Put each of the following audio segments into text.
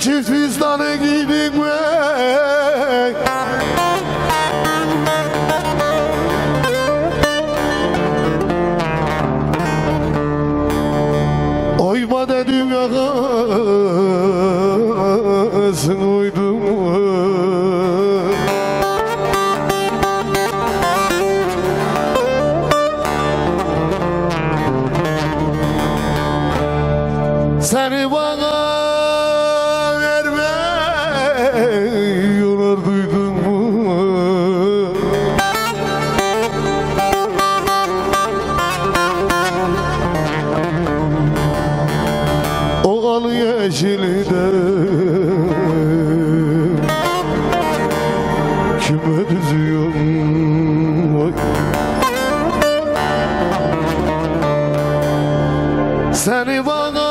çift fistanı giydin mi? Oyma dedim yakasın uydun mu? Seni bana al yeşili de Kime düzüyorsun? Seni bana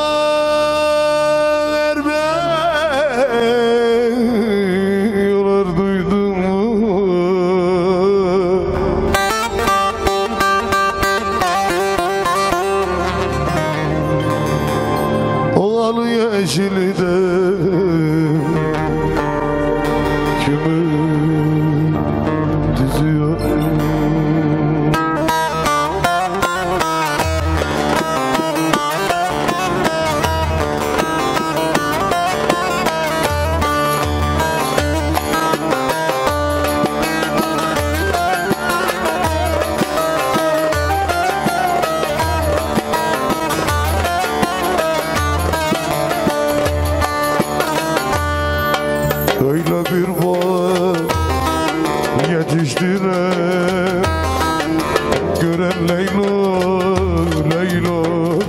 de Öyle bir var. Yetiştiren Gören Leylo, Leylo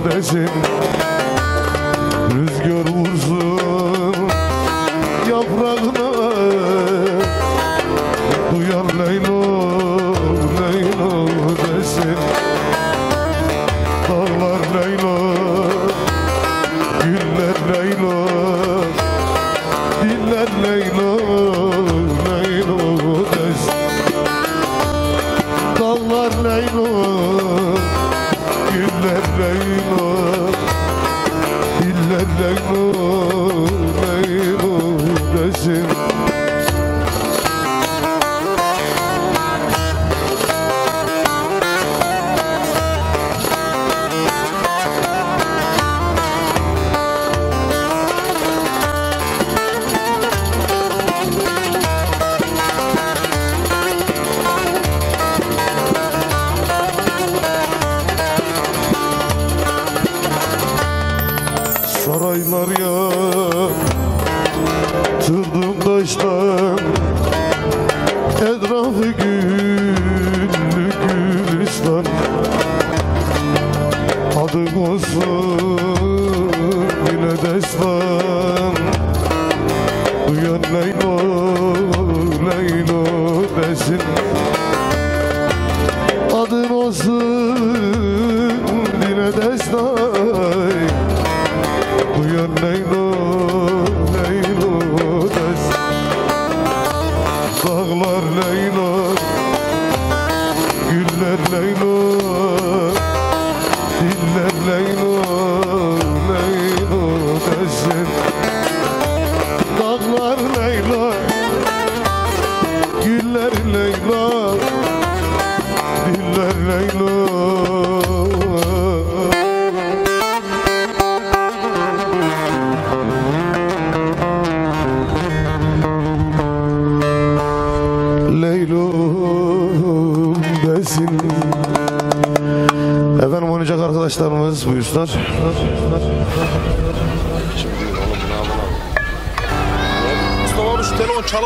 desin Saraylar ya Tırdım taştan Etrafı güllü gülistan. Adın olsun yine destan. Duyan Leylo, Leylo desin. Adın olsun yine destan Diller Leylo, Leylo desin Dağlar Leylo Güller Leylo arkadaşlarımız buyursunlar. Mustafa abi şu telefon çal